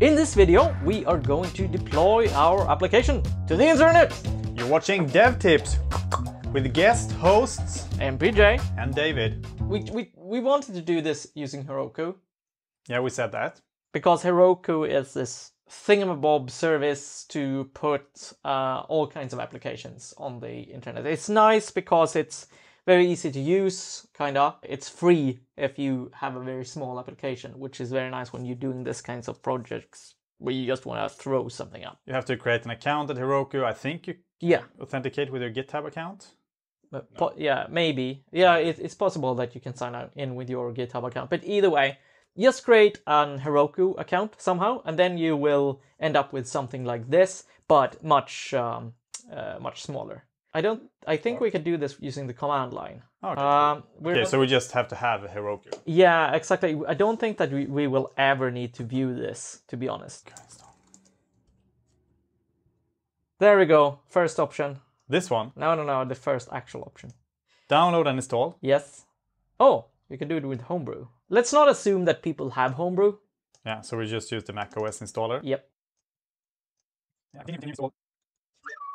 In this video, we are going to deploy our application to the internet. You're watching Dev Tips with guest hosts MPJ, and David. we, we, we wanted to do this using Heroku Yeah, we said that. because Heroku is this thingamabob service to put uh, all kinds of applications on the internet. It's nice because it's very easy to use, kinda. It's free if you have a very small application, which is very nice when you're doing this kinds of projects where you just want to throw something up. You have to create an account at Heroku. I think you Yeah, authenticate with your GitHub account. but po- yeah, maybe. Yeah, it, it's possible that you can sign in with your GitHub account. But either way, just create an Heroku account somehow, and then you will end up with something like this, but much um, uh, much smaller. I don't. I think we can do this using the command line. Okay. Um, okay, so we just have to have a Heroku. yeah, exactly. I don't think that we, we will ever need to view this, to be honest. There we go. First option. This one, No, no, no. The first actual option. download and install. Yes. Oh, you can do it with Homebrew. Let's not assume that people have Homebrew. Yeah, so we just use the Mac OS installer. Yep. Yeah, continue, continue install. Done. Yeah.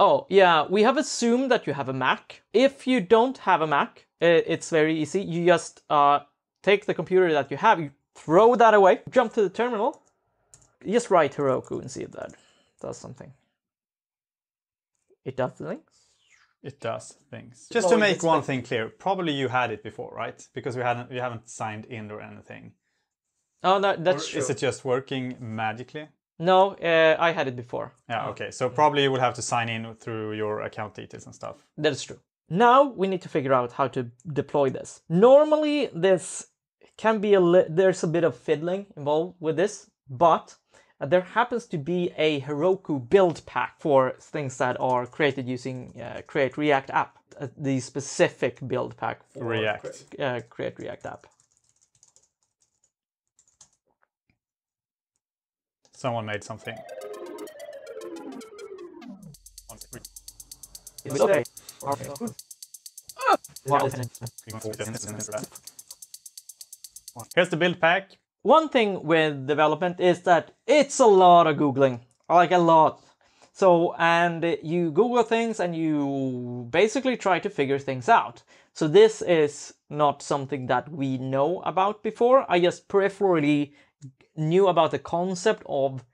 Oh, yeah, we have assumed that you have a Mac. If you don't have a Mac, it's very easy. You just uh, take the computer that you have, you throw that away, jump to the terminal, just write Heroku and see if that does something. It does things. It does things. Just to make one thing clear, probably you had it before, right? Because we hadn't we haven't signed in or anything. Oh, no, that's Or true. Is it just working magically? No, uh, I had it before. Yeah, okay. So probably you will have to sign in through your account details and stuff. That is true. Now we need to figure out how to deploy this. Normally, this can be a li- there's a bit of fiddling involved with this, but uh, there happens to be a Heroku build pack for things that are created using uh, Create React App. Uh, the specific build pack for React. Uh, Create React App. Someone made something. It's okay. Here's the build pack. One thing with development is that it's a lot of Googling, like a lot. So, and you Google things and you basically try to figure things out. So, this is not something that we know about before. I just peripherally knew about the concept of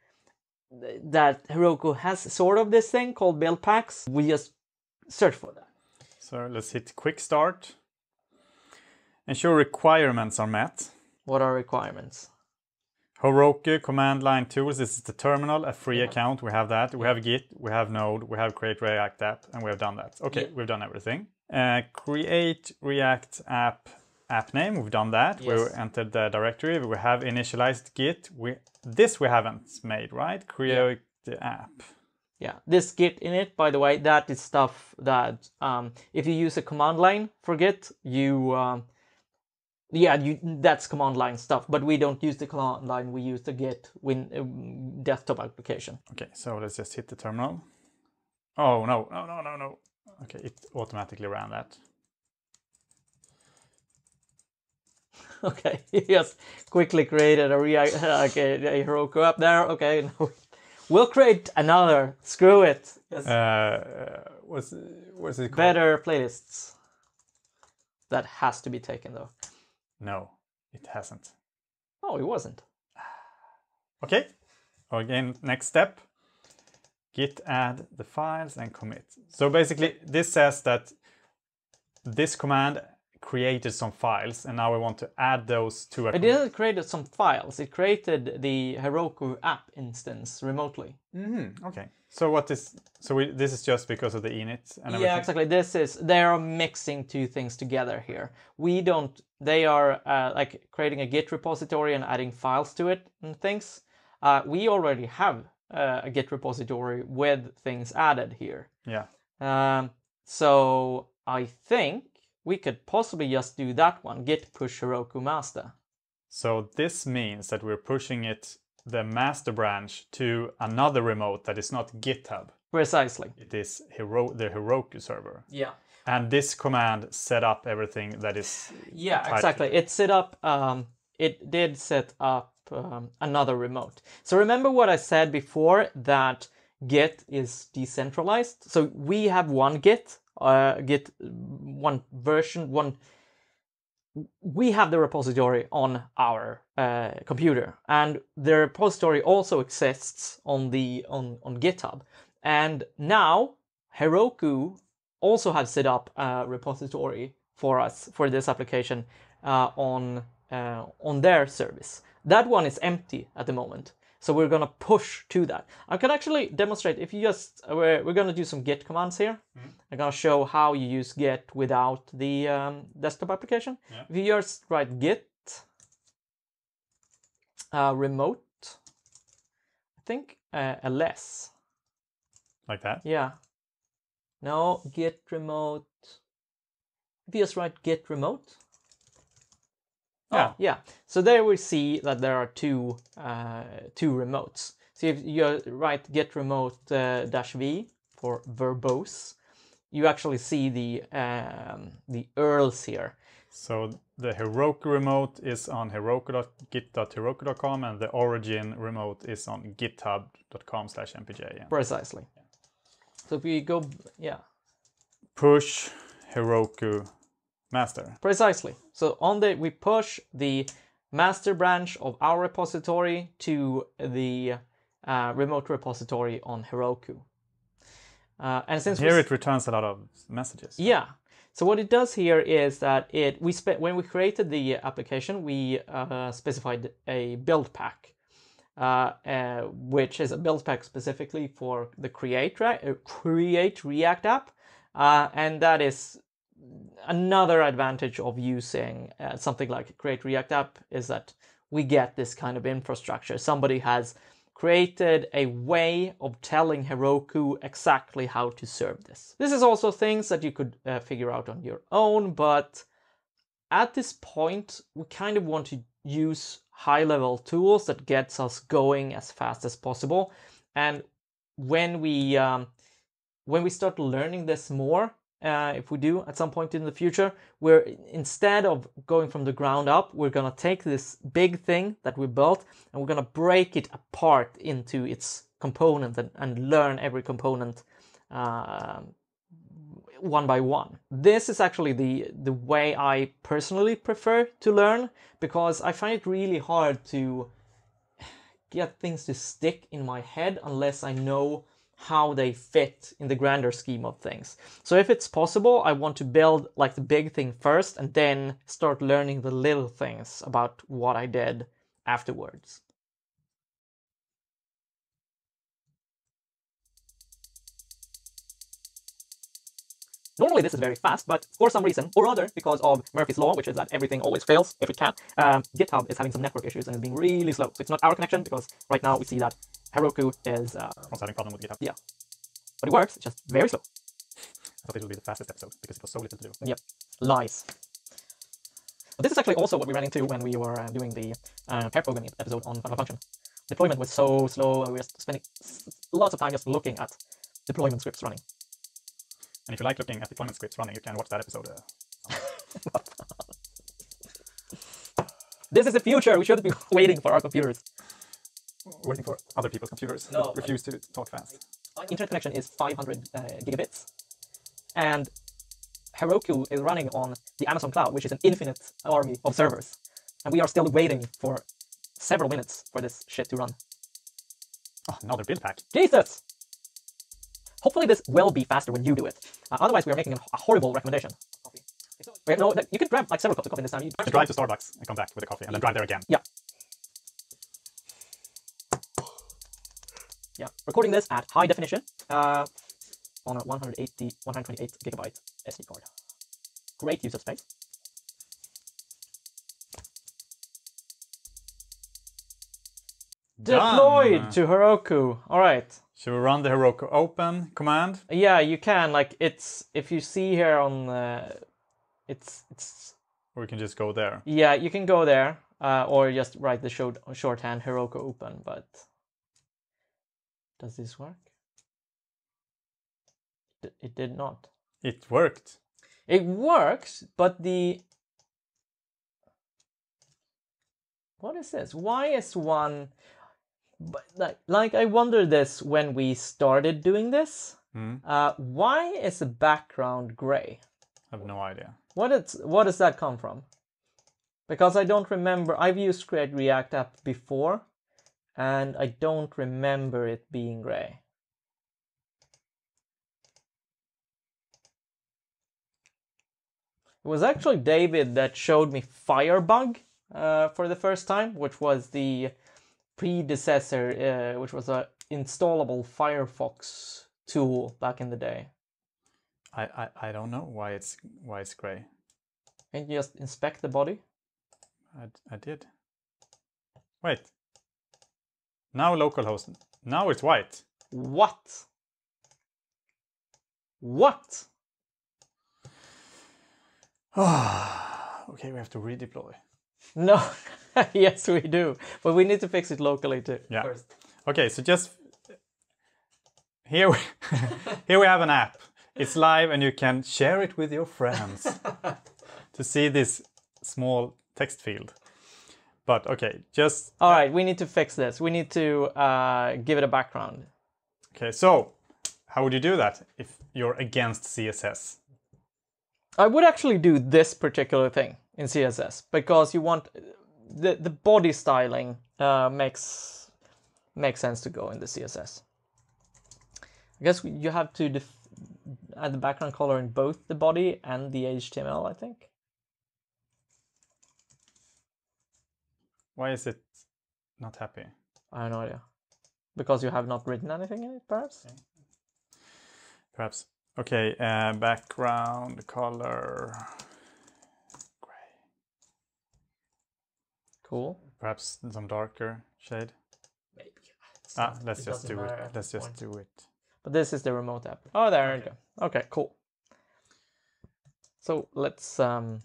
that Heroku has sort of this thing called build packs. We just search for that. So let's hit quick start. Ensure requirements are met. What are requirements? Heroku command line tools. This is the terminal, a free account. We have that. We have Git, we have Node, we have create React app, and we have done that. Okay, Yeah. we've done everything. Uh, create React app app name. We've done that. We Yes. entered the directory. We have initialized Git. We this we haven't made right. Create the app. Yeah, this Git init, by the way, that is stuff that um, if you use a command line for Git, you um, yeah, you that's command line stuff. But we don't use the command line; we use the Git win um, desktop application. Okay, so let's just hit the terminal. Oh no, no, no, no, no. Okay, it automatically ran that. Okay, yes, quickly created a React okay, a Heroku app there. Okay, now we'll create another. Screw it. Yes. Uh, what's what's it called? Better playlists. That has to be taken though. No, it hasn't. Oh, it wasn't. Okay. Again, next step. Git add the files and commit. So basically, this says that this command created some files, and now we want to add those to a. It didn't create some files. It created the Heroku app instance remotely. Mhm, Okay. So what is? So we, this is just because of the init and everything. Yeah, exactly. This is they are mixing two things together here. We don't. They are uh, like creating a Git repository and adding files to it and things. Uh, we already have uh, a Git repository with things added here. Yeah. Um, so I think we could possibly just do that one. Git push Heroku master. So this means that we're pushing it, the master branch, to another remote that is not GitHub. Precisely. It is Hero- the Heroku server. Yeah. And this command set up everything that is Yeah, tied exactly. it. It set up. Um, it did set up um, another remote. So remember what I said before that Git is decentralized. So we have one Git, uh, Git one version, one. We have the repository on our uh, computer, and the repository also exists on the on on GitHub. And now Heroku also have set up a repository for us for this application uh, on uh, on their service. That one is empty at the moment, so we're gonna push to that. I can actually demonstrate if you just uh, we're, we're gonna do some git commands here. I'm gonna show how you use git without the um, desktop application. Yeah. If you just write git uh, remote, I think uh, ls. Like that. Yeah. No, git remote. If you just write git remote. Yeah. Oh, yeah. So there we see that there are two uh, two remotes. So if you write git remote uh, dash v for verbose, you actually see the um, the URLs here. So the Heroku remote is on heroku.git.heroku.com and the origin remote is on github.com slash mpj. Yeah. Precisely. So if we go, yeah, Push Heroku master. Precisely. So on the we push the master branch of our repository to the uh, remote repository on Heroku. Uh, and since Here it returns a lot of messages. yeah. So what it does here is that it we spe- when we created the application, we uh, specified a build pack, uh, uh, which is a build pack specifically for the create Re- uh, create React app, uh, and that is another advantage of using uh, something like create React app is that we get this kind of infrastructure. Somebody has created a way of telling Heroku exactly how to serve this. This is also things that you could uh, figure out on your own, but at this point, we kind of want to use high level tools that gets us going as fast as possible. And when we um, when we start learning this more, uh, if we do at some point in the future, we're instead of going from the ground up, we're gonna take this big thing that we built and we're gonna break it apart into its component and, and learn every component um one by one. This is actually the the way I personally prefer to learn because I find it really hard to get things to stick in my head unless I know how they fit in the grander scheme of things. So if it's possible, I want to build like the big thing first and then start learning the little things about what I did afterwards. Normally this is very fast, but for some reason or other, because of Murphy's law, which is that everything always fails if it can, um, GitHub is having some network issues and is being really slow. So it's not our connection because right now we see that Heroku is, uh, Also having a problem with GitHub. Yeah. but it works, it's just very slow. I thought it would be the fastest episode because it was so little to do. Yep, lies. But this is actually also what we ran into when we were uh, doing the uh, pair programming episode on Fun Fun Function. Deployment was so slow, we were spending lots of time just looking at deployment scripts running. And if you like looking at deployment scripts running, you can watch that episode. Uh, This is the future, we shouldn't be waiting for our computers. Waiting for other people's computers. No, that refuse to talk fast. internet connection is 500 uh, gigabits. And Heroku is running on the Amazon cloud, which is an infinite army of servers. And we are still waiting for several minutes for this shit to run. Oh, another build pack. Jesus! Hopefully this will be faster when you do it. Uh, otherwise, we are making a, a horrible recommendation. Coffee. Wait, no, you can grab like several cups of coffee this time. You To drive to Starbucks and come back with a coffee and then drive there again. Yeah. Yeah, recording this at high definition uh, on a 180, 128 gigabyte SD card. Great use of space. Deployed Done. to Heroku. All right. Should we run the Heroku open command? Yeah, you can. Like it's if you see here on uh, it's it's Or we can just go there. yeah you can go there uh, or just write the short shorthand Heroku open. But does this work? D- It did not. It worked. It works, but the What is this? Why is one? But like, like I wonder this when we started doing this. Mm. Uh, why is the background gray? I have no idea. What is what does that come from? Because I don't remember. I've used Create React app before, and I don't remember it being gray. It was actually David that showed me Firebug uh, for the first time, which was the predecessor, uh, which was a installable Firefox tool back in the day. I, I, I don't know why it's why it's gray. Can you just inspect the body. I, I did. Wait. Now localhost. Now it's white. What? What? okay, we have to redeploy. No, yes, we do, but we need to fix it locally too. Yeah. First. Okay, so just here we, here we have an app. It's live and you can share it with your friends to see this small text field. But okay, just All right, we need to fix this. We need to uh, give it a background. okay. So how would you do that if you're against CSS? I would actually do this particular thing in CSS because you want the the body styling uh, makes makes sense to go in the CSS. I guess you have to def- add the background color in both the body and the HTML. I think. Why is it not happy? I have no idea. Because you have not written anything in it, perhaps. Perhaps. Okay, uh, background color gray. Cool. Perhaps some darker shade. Maybe. Ah, let's just do it. Let's just do it. But this is the remote app. Oh, there we go. Okay, cool. So let's um,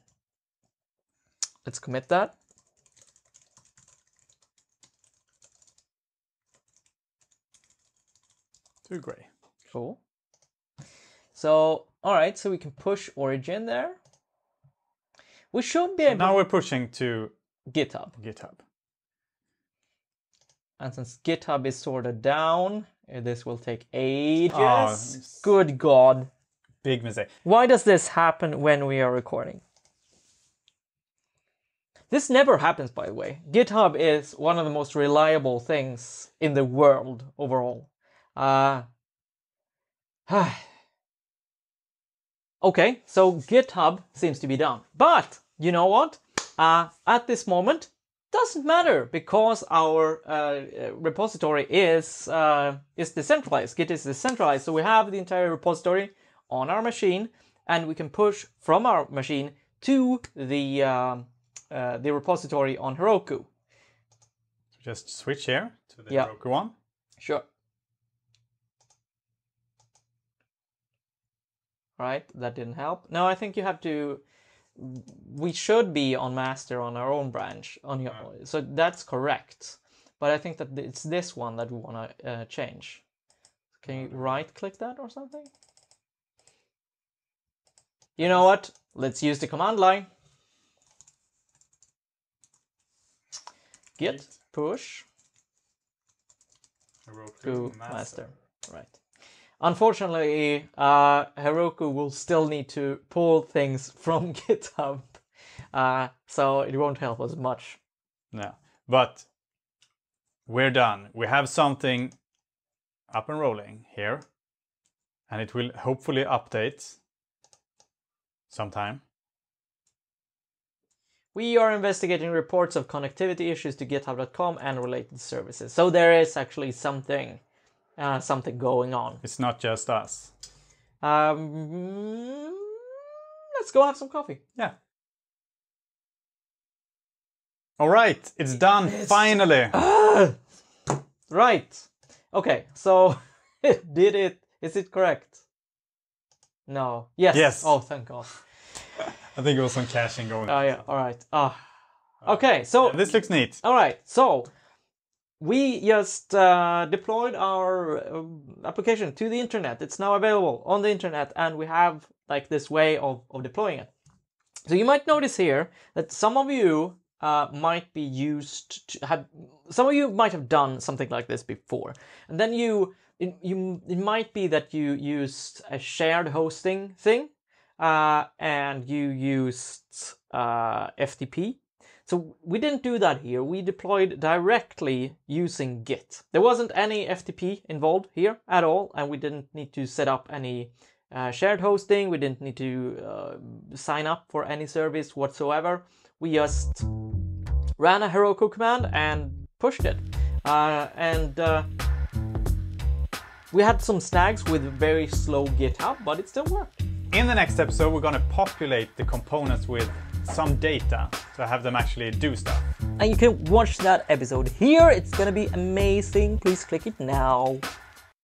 let's commit that. Too gray. Cool. So all right, so we can push origin there. We should be able Now we're pushing to GitHub, GitHub. and since GitHub is sorted down, uh, this will take ages. Oh, Good God! Big mistake. Why does this happen when we are recording? This never happens, by the way. GitHub is one of the most reliable things in the world overall. Uh, okay, so GitHub seems to be down. But you know what? Uh, at this moment, doesn't matter because our uh, uh, repository is uh, is decentralized. Git is decentralized, so we have the entire repository on our machine, and we can push from our machine to the um, uh, the repository on Heroku. Just switch here to the Yeah. Heroku one. Sure. Right, that didn't help. No, I think you have to. We should be on master on our own branch on your. So that's correct, but I think that it's this one that we want to uh, change. Can you right click that or something? You know what? Let's use the command line. Git push to master. Right. Unfortunately, uh, Heroku will still need to pull things from GitHub, uh, so it won't help us much. No, but we're done. We have something up and rolling here, and it will hopefully update sometime. We are investigating reports of connectivity issues to GitHub.com and related services. So there is actually something, uh, something going on. It's not just us. Um, let's go have some coffee. Yeah. All right, it's done finally. Right. Okay. So, did it? Is it correct? No. Yes. Yes. Oh, thank God. I think it was some caching going. On. Oh yeah. All right. Ah. Okay. So this looks neat. all right. So we just uh, deployed our um, application to the internet. It's now available on the internet, and we have like this way of of deploying it. So you might notice here that some of you uh, might be used to have some of you might have done something like this before and then you it, you it might be that you used a shared hosting thing uh, and you used uh, FTP so we didn't do that here we deployed directly using Git there wasn't any FTP involved here at all and we didn't need to set up any uh, shared hosting we didn't need to uh, sign up for any service whatsoever we just ran a Heroku command and pushed it. Uh, and uh, we had some snags with very slow GitHub, but it still worked. In the next episode, we're going to populate the components with some data to have them actually do stuff. And you can watch that episode here. It's to be amazing. Please click it now.